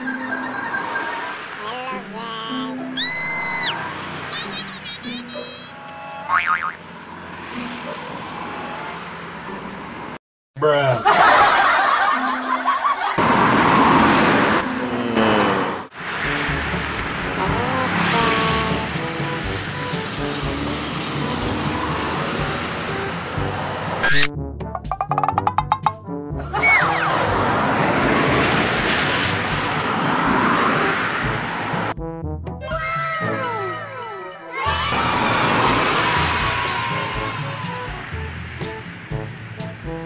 Halo guys. Oh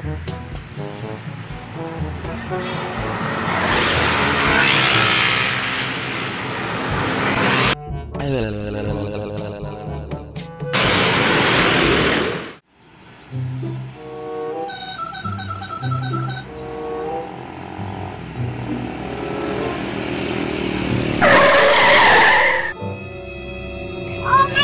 my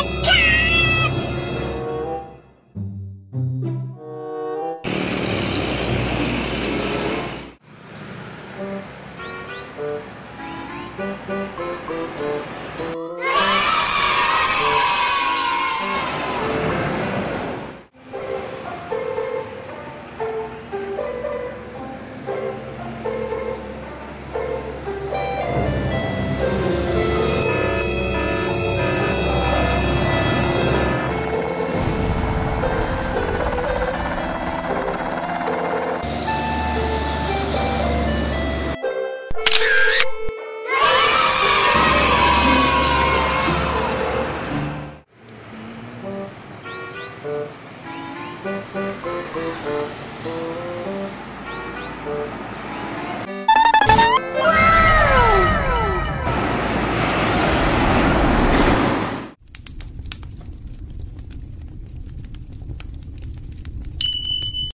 Música